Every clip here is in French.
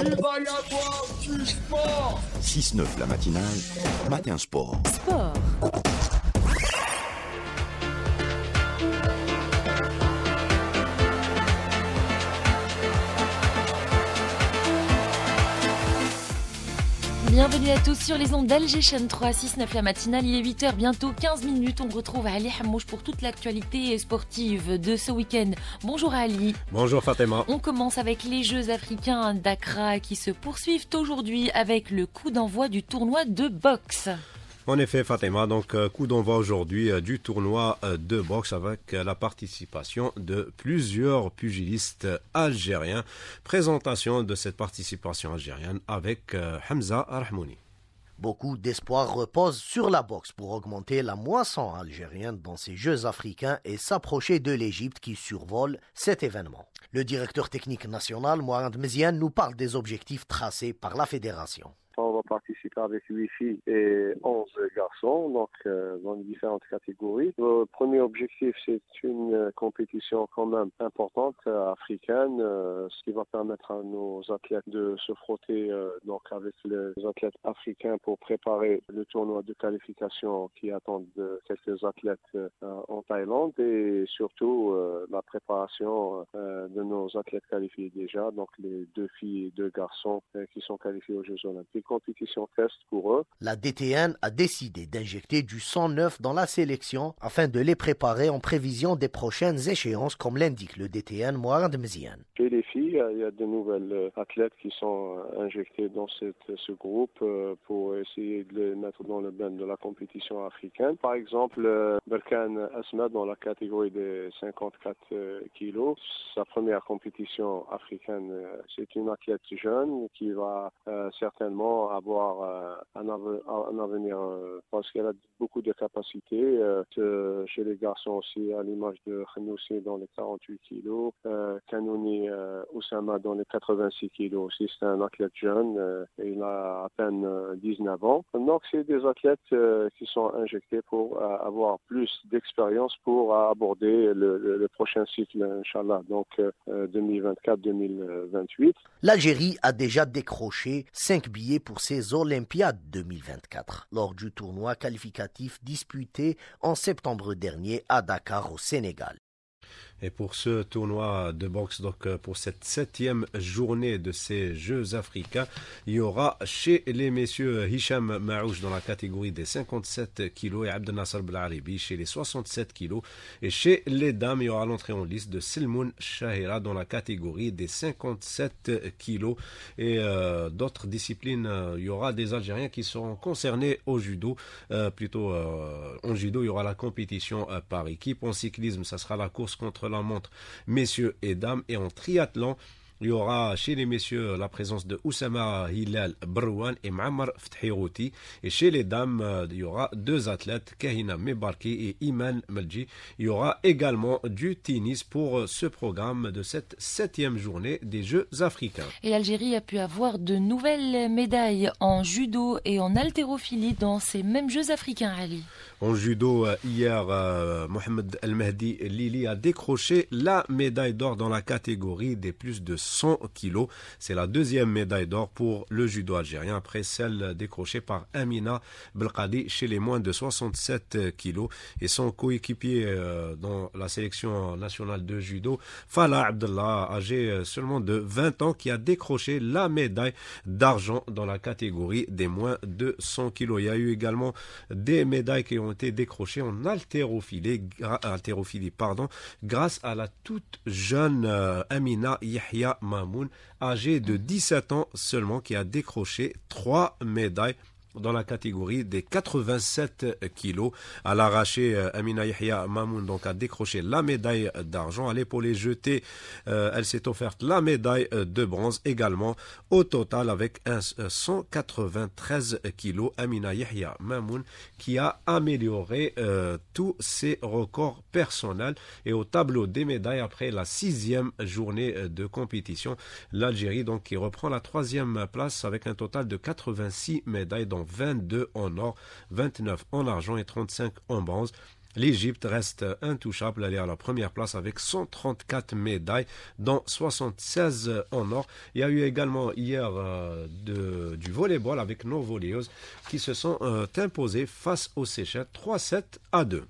Il va y avoir du sport 6-9 la matinale, matin sport. Sport. Bienvenue à tous sur les ondes d'Alger Chaîne 3, 6, 9 la matinale. Il est 8h, bientôt 15 minutes. On retrouve Ali Hamouche pour toute l'actualité sportive de ce week-end. Bonjour Ali. Bonjour Fatima. On commence avec les Jeux africains d'Accra qui se poursuivent aujourd'hui avec le coup d'envoi du tournoi de boxe. En effet, Fatima, donc euh, coup d'envoi aujourd'hui euh, du tournoi euh, de boxe avec la participation de plusieurs pugilistes algériens. Présentation de cette participation algérienne avec Hamza Arhmouni. Beaucoup d'espoir repose sur la boxe pour augmenter la moisson algérienne dans ces Jeux africains et s'approcher de l'Égypte qui survole cet événement. Le directeur technique national, Mohamed Meziane, nous parle des objectifs tracés par la fédération participer avec 8 filles et 11 garçons, donc euh, dans différentes catégories. Le premier objectif, c'est une euh, compétition quand même importante euh, africaine, ce qui va permettre à nos athlètes de se frotter donc avec les athlètes africains pour préparer le tournoi de qualification qui attend quelques athlètes en Thaïlande et surtout la préparation de nos athlètes qualifiés déjà, donc les deux filles et deux garçons qui sont qualifiés aux Jeux Olympiques compétition test pour eux. La DTN a décidé d'injecter du sang neuf dans la sélection afin de les préparer en prévision des prochaines échéances, comme l'indique le DTN Mohamed Il y a de nouvelles euh, athlètes qui sont euh, injectés dans ce groupe euh, pour essayer de les mettre dans le bain de la compétition africaine. Par exemple, Berkan Asma dans la catégorie des 54 kilos. Sa première compétition africaine, c'est une athlète jeune qui va certainement avoir un, avenir parce qu'elle a beaucoup de capacités. Chez les garçons aussi, à l'image de Khanoussi dans les 48 kilos, Kanouni Oussama dans les 86 kilos. C'est un athlète jeune, il a à peine 19 ans. Donc, c'est des athlètes qui sont injectés pour avoir plus d'expérience pour aborder le, prochain cycle, Inch'Allah, donc 2024-2028. L'Algérie a déjà décroché 5 billets pour ces Olympiades 2024 lors du tournoi qualificatif disputé en septembre dernier à Dakar au Sénégal. Et pour ce tournoi de boxe, donc euh, pour cette septième journée de ces Jeux africains, il y aura chez les messieurs Hicham Maouch dans la catégorie des 57 kilos et Abdel Nasser Blaribi chez les 67 kilos. Et chez les dames, il y aura l'entrée en liste de Silmoun Shahira dans la catégorie des 57 kilos. Et euh, d'autres disciplines, euh, il y aura des Algériens qui seront concernés au judo. plutôt en judo, il y aura la compétition par équipe. En cyclisme, ça sera la course contre la montre messieurs et dames. Et en triathlon, il y aura chez les messieurs la présence de Oussama Hilal Brouan et Muammar Fthirouti. Et chez les dames, euh, il y aura deux athlètes, Kahina Mebarki et Iman Melji. Il y aura également du tennis pour euh, ce programme de cette septième journée des Jeux africains. Et l'Algérie a pu avoir de nouvelles médailles en judo et en haltérophilie dans ces mêmes Jeux africains, Ali. En judo, euh, hier, Mohamed El Mahdi Lili a décroché la médaille d'or dans la catégorie des plus de 100 kilos. C'est la deuxième médaille d'or pour le judo algérien après celle décrochée par Amina Belkadi chez les moins de 67 kilos et son coéquipier euh, dans la sélection nationale de judo, Fala Abdullah, âgé euh, seulement de 20 ans, qui a décroché la médaille d'argent dans la catégorie des moins de 100 kilos. Il y a eu également des médailles qui ont été décrochées en haltérophilie, haltérophilie pardon, grâce à la toute jeune euh, Amina Yahya Mamoun, âgé de 17 ans seulement, qui a décroché trois médailles dans la catégorie des 87 kilos. À l'arraché, euh, Amina Yahya Mamoun donc a décroché la médaille d'argent. À l'épaule jetée, euh, elle s'est offerte la médaille de bronze également. Au total, avec un 193 kilos, Amina Yahya Mamoun qui a amélioré euh, tous ses records personnels. Et au tableau des médailles, après la sixième journée de compétition, l'Algérie donc qui reprend la troisième place avec un total de 86 médailles 22 en or, 29 en argent et 35 en bronze. L'Égypte reste intouchable, elle est à la première place avec 134 médailles, dont 76 en or. Il y a eu également hier euh, de, du volleyball avec nos volleyeuses qui se sont euh, imposées face aux Seychelles 3-7 à 2.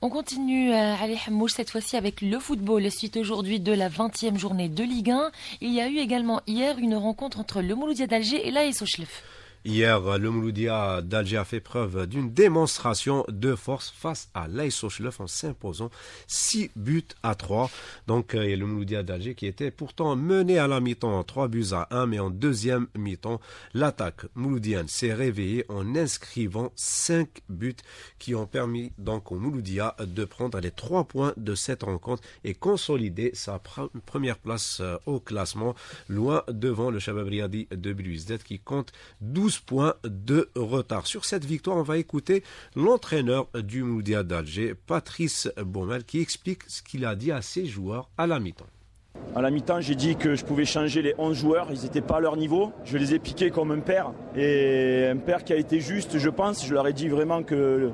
On continue, à Ali Hamouche, cette fois-ci avec le football. Suite aujourd'hui de la 20e journée de Ligue 1, il y a eu également hier une rencontre entre le Mouloudia d'Alger et l'AS Ochlef. Hier, le Mouloudia d'Alger a fait preuve d'une démonstration de force face à l'AS en s'imposant 6 buts à 3. Donc, euh, le Mouloudia d'Alger qui était pourtant mené à la mi-temps 3 buts à 1, mais en deuxième mi-temps, l'attaque mouloudienne s'est réveillée en inscrivant 5 buts qui ont permis donc au Mouloudia de prendre les 3 points de cette rencontre et consolider sa première place euh, au classement, loin devant le Shabab Riyadi de Bilouizdet qui compte 12 points de retard. Sur cette victoire, on va écouter l'entraîneur du Moudia d'Alger, Patrice Baumel, qui explique ce qu'il a dit à ses joueurs à la mi-temps. À la mi-temps, j'ai dit que je pouvais changer les 11 joueurs, ils n'étaient pas à leur niveau. Je les ai piqués comme un père. Et un père qui a été juste, je pense. Je leur ai dit vraiment que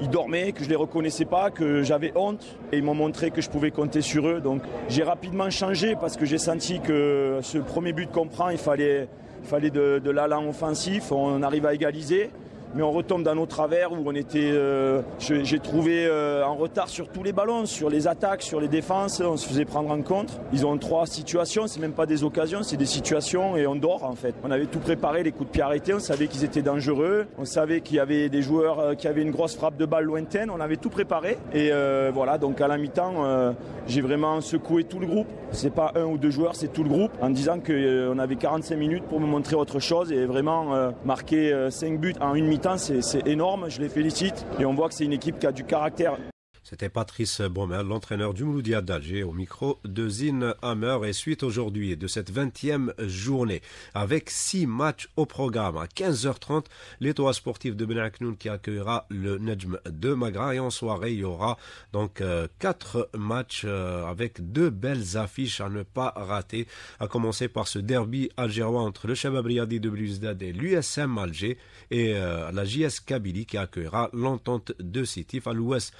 ils dormaient, que je les reconnaissais pas, que j'avais honte. Et ils m'ont montré que je pouvais compter sur eux. Donc j'ai rapidement changé parce que j'ai senti que ce premier but qu'on prend, il fallait fallait de, de l'allant offensif, on arrive à égaliser mais on retombe dans nos travers où on était, euh, j'ai trouvé euh, en retard sur tous les ballons, sur les attaques, sur les défenses, on se faisait prendre en compte. Ils ont trois situations, c'est même pas des occasions, c'est des situations et on dort en fait. On avait tout préparé, les coups de pied arrêtés, on savait qu'ils étaient dangereux, on savait qu'il y avait des joueurs euh, qui avaient une grosse frappe de balle lointaine, on avait tout préparé. Et voilà, donc à la mi-temps, j'ai vraiment secoué tout le groupe. C'est pas un ou deux joueurs, c'est tout le groupe. En disant qu'on avait 45 minutes pour me montrer autre chose et vraiment marquer 5 buts en une c'est énorme, je les félicite et on voit que c'est une équipe qui a du caractère. C'était Patrice Baumel, l'entraîneur du Mouloudia d'Alger, au micro de Zine Hammer. Et suite aujourd'hui de cette 20e journée, avec six matchs au programme, à 15h30, l'étoile sportive de Benaknoun qui accueillera le Nejm de Magra. Et en soirée, il y aura donc euh, quatre matchs euh, avec deux belles affiches à ne pas rater. À commencer par ce derby algérois entre le Shabab Riyadi de Bluzdad et l'USM Alger et euh, la JS Kabylie qui accueillera l'entente de Sétif. À l'ouest,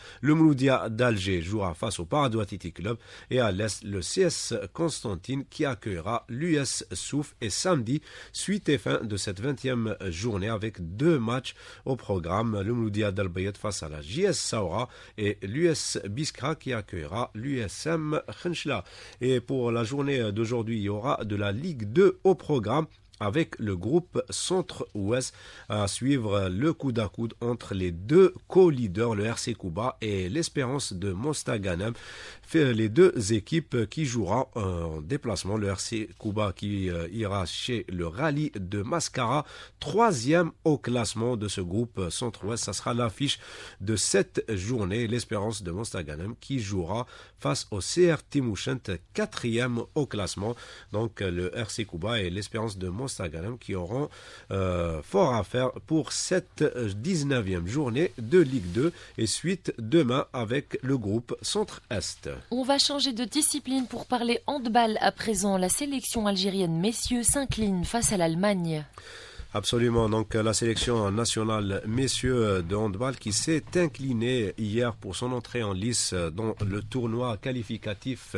d'Alger jouera face au Parado Athletic Club et à l'Est le CS Constantine qui accueillera l'US Souf et samedi, suite et fin de cette 20e journée avec deux matchs au programme, le Mouloudia d'Albayet face à la JS Saoura et l'US Biskra qui accueillera l'USM Khenchla. Et pour la journée d'aujourd'hui, il y aura de la Ligue 2 au programme avec le groupe Centre-Ouest à suivre le coude à coude entre les deux co-leaders, le RC Kuba et l'Espérance de Mostaganem. Les deux équipes qui joueront en déplacement, le RC Kuba qui euh, ira chez le rallye de Mascara, troisième au classement de ce groupe Centre-Ouest. Ça sera l'affiche de cette journée. L'Espérance de Mostaganem qui jouera face au CR Timouchent, quatrième au classement. Donc le RC Kuba et l'Espérance de Mostaganem qui auront euh, fort à faire pour cette 19e journée de Ligue 2 et suite demain avec le groupe Centre-Est. On va changer de discipline pour parler handball à présent. La sélection algérienne messieurs s'incline face à l'Allemagne. Absolument. Donc la sélection nationale messieurs de handball qui s'est inclinée hier pour son entrée en lice dans le tournoi qualificatif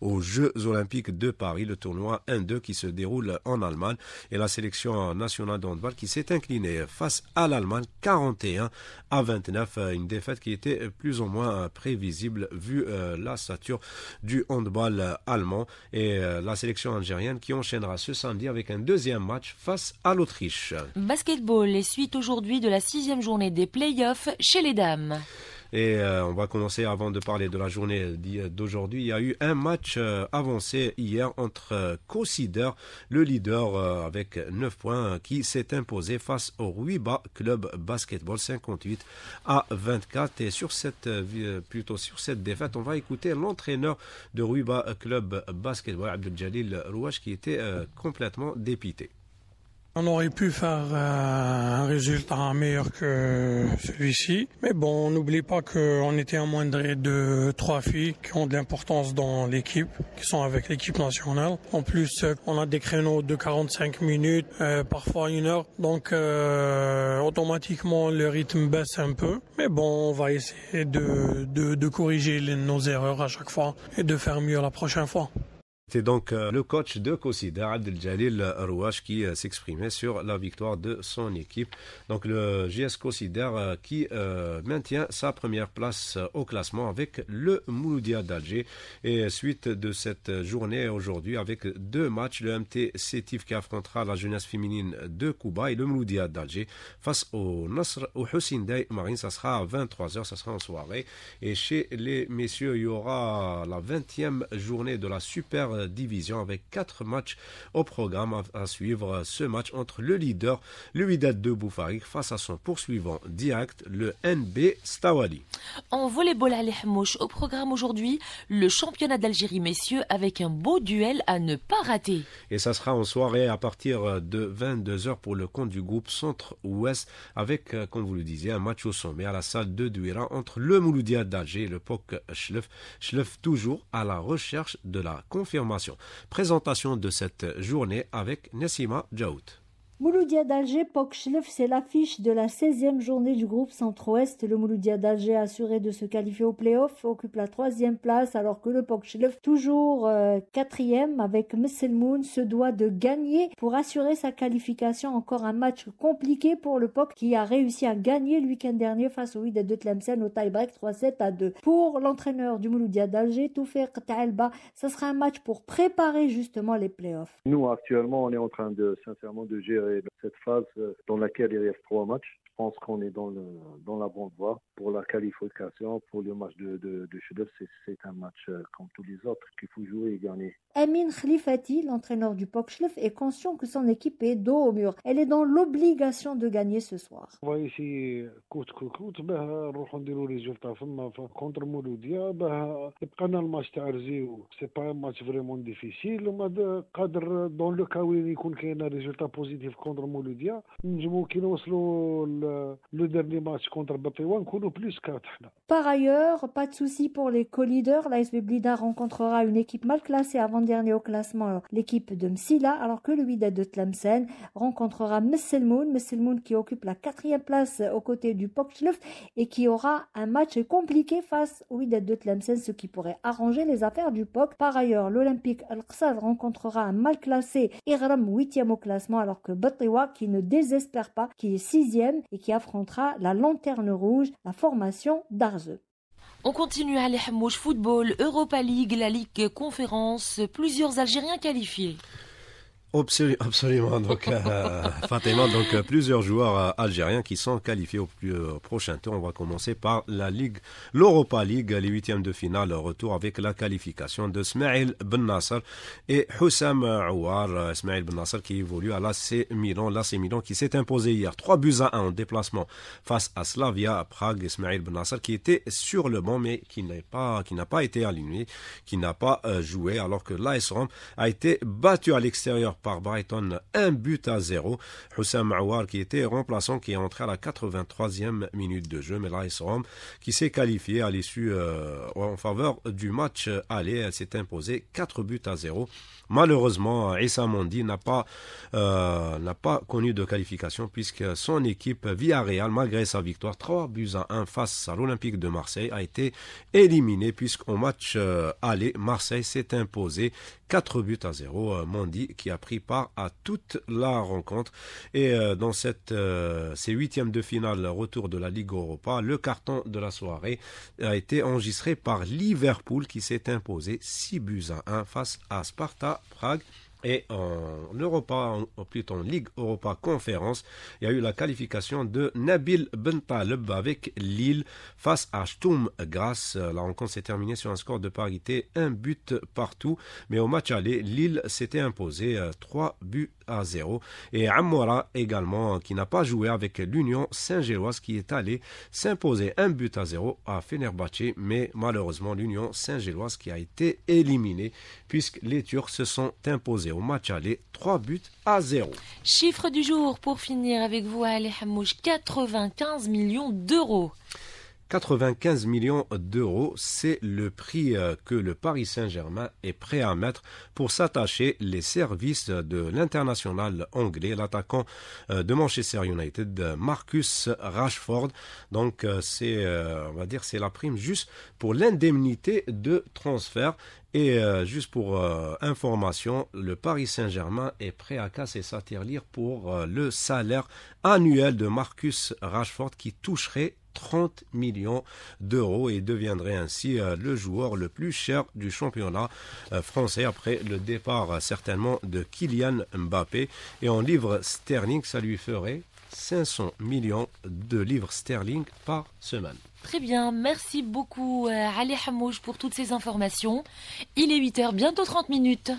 aux Jeux olympiques de Paris, le tournoi 1-2 qui se déroule en Allemagne et la sélection nationale de handball qui s'est inclinée face à l'Allemagne 41 à 29, une défaite qui était plus ou moins prévisible vu euh, la stature du handball allemand et euh, la sélection algérienne qui enchaînera ce samedi avec un deuxième match face à l'Autriche. Basketball, les suites aujourd'hui de la sixième journée des playoffs chez les dames. Et euh, on va commencer avant de parler de la journée d'aujourd'hui. Il y a eu un match euh, avancé hier entre euh, Consider, le leader avec 9 points, qui s'est imposé face au Ruiba Club Basketball 58 à 24. Et sur cette, plutôt sur cette défaite, on va écouter l'entraîneur de Ruiba Club Basketball, Abdel Jalil Rouach, qui était complètement dépité. On aurait pu faire euh, un résultat meilleur que celui-ci. Mais bon, n'oublie pas qu'on était à moins de trois filles qui ont de l'importance dans l'équipe, qui sont avec l'équipe nationale. En plus, on a des créneaux de 45 minutes, euh, parfois une heure. Donc, euh, automatiquement, le rythme baisse un peu. Mais bon, on va essayer de corriger nos erreurs à chaque fois et de faire mieux la prochaine fois. C'est donc euh, le coach de Kossidar, Abdeljalil Rouache, qui euh, s'exprimait sur la victoire de son équipe. Donc le JS Kossidar euh, qui maintient sa première place au classement avec le Mouloudia d'Alger. Et suite de cette journée aujourd'hui avec deux matchs, le MT Sétif qui affrontera la jeunesse féminine de Cuba et le Mouloudia d'Alger face au Nasr au Hussein Marine. Ça sera à 23h, ça sera en soirée. Et chez les messieurs, il y aura la 20e journée de la Super division avec quatre matchs au programme à, suivre. Ce match entre le leader, le Wydad de Boufarik, face à son poursuivant direct, le NB Stawali. En volleyball à Lehmouche, au programme aujourd'hui, le championnat d'Algérie messieurs avec un beau duel à ne pas rater. Et ça sera en soirée à partir de 22h pour le compte du groupe Centre-Ouest avec, euh, comme vous le disiez, un match au sommet à la salle de Douira entre le Mouloudia d'Alger et le POC Schlef. Schlef toujours à la recherche de la Présentation de cette journée avec Nessima Djaout. Mouloudia d'Alger, Pokchlef, c'est l'affiche de la 16e journée du groupe Centre-Ouest. Le Mouloudia d'Alger, assuré de se qualifier au play-off, occupe la troisième place, alors que le Pokchlef, toujours euh, quatrième avec Messelmoun, se doit de gagner pour assurer sa qualification. Encore un match compliqué pour le POC qui a réussi à gagner le week-end dernier face au Wydad de Tlemcen au tie-break 3-7 à 2. Pour l'entraîneur du Mouloudia d'Alger, Toufer Ta'elba, ça sera un match pour préparer justement les play-offs. Nous, actuellement, on est en train de, sincèrement, de gérer cette phase euh, dans laquelle il reste trois matchs pense qu'on est dans, le, dans la bonne voie pour la qualification, pour le match de, de, de C'est un match euh, comme tous les autres qu'il faut jouer et gagner. Amin Khalifati, l'entraîneur du Pop Schlef, est conscient que son équipe est dos au mur. Elle est dans l'obligation de gagner ce soir. C'est pas un match vraiment difficile. Dans le cas où il y a un résultat positif contre Mouloudia, nous pouvons le, dernier match contre plus Par ailleurs, pas de souci pour les co-leaders. L'ASV Blida rencontrera une équipe mal classée avant-dernier au classement, l'équipe de Msila, alors que le de Tlemcen rencontrera Messelmoun. Messelmoun qui occupe la quatrième place aux côtés du Pokchlef et qui aura un match compliqué face au Wydad de Tlemcen, ce qui pourrait arranger les affaires du POC. Par ailleurs, l'Olympique al rencontrera un mal classé Iram, huitième au classement, alors que Batiwa, qui ne désespère pas, qui est sixième, et qui affrontera la lanterne rouge, la formation d'Arze. On continue à l'Ehmouche Football, Europa League, la Ligue Conférence, plusieurs Algériens qualifiés. Absolument. Donc, euh, Fatima, donc euh, plusieurs joueurs euh, algériens qui sont qualifiés au plus prochain tour. On va commencer par la Ligue, l'Europa League, les huitièmes de finale, retour avec la qualification de Smaïl Ben Nasser et Hussam Ouar. Smaïl Ben Nasser qui évolue à l'AC Milan, l'AC Milan qui s'est imposé hier 3 buts à 1 en déplacement face à Slavia à Prague. Smaïl Ben Nasser qui était sur le banc mais qui n'est pas, qui n'a pas été aligné, qui n'a pas joué alors que l'AS Rome a été battu à l'extérieur par Brighton, un but à zéro. Houssam Aouar qui était remplaçant, qui est entré à la 83e minute de jeu, mais l'AS Rome qui s'est qualifié à l'issue euh, en faveur du match aller, elle s'est imposée 4 buts à zéro. Malheureusement, Issa Mondi n'a pas, euh, pas connu de qualification puisque son équipe Villarreal, malgré sa victoire 3 buts à 1 face à l'Olympique de Marseille, a été éliminée puisqu'au match euh, aller, Marseille s'est imposé 4 buts à 0. Euh, Mondi qui a pris part à toute la rencontre. Et dans cette, ces huitièmes de finale retour de la Ligue Europa, le carton de la soirée a été enregistré par Liverpool qui s'est imposé 6 buts à 1 face à Sparta Prague. Et en Europa, plutôt en Ligue Europa Conférence, il y a eu la qualification de Nabil Bentaleb avec Lille face à Sturm Graz. La rencontre s'est terminée sur un score de parité, un but partout. Mais au match aller, Lille s'était imposé 3 euh, buts à 0. Et Amora également, qui n'a pas joué avec l'Union Saint-Géloise, qui est allé s'imposer un but à 0 à Fenerbahçe. Mais malheureusement, l'Union Saint-Géloise qui a été éliminée puisque les Turcs se sont imposés au match aller 3 buts à 0. Chiffre du jour pour finir avec vous, Ali Hamouche 95 millions d'euros. 95 millions d'euros, c'est le prix euh, que le Paris Saint-Germain est prêt à mettre pour s'attacher les services de l'international anglais, l'attaquant euh, de Manchester United, Marcus Rashford. Donc euh, c'est, on va dire, c'est la prime juste pour l'indemnité de transfert. Et juste pour information, le Paris Saint-Germain est prêt à casser sa tirelire pour le salaire annuel de Marcus Rashford qui toucherait 30 millions d'euros et deviendrait ainsi euh, le joueur le plus cher du championnat euh, français après le départ euh, certainement de Kylian Mbappé. Et en livres sterling, ça lui ferait 500 millions de livres sterling par semaine. Très bien, merci beaucoup Ali Hamouche pour toutes ces informations. Il est 8h, bientôt 30 minutes.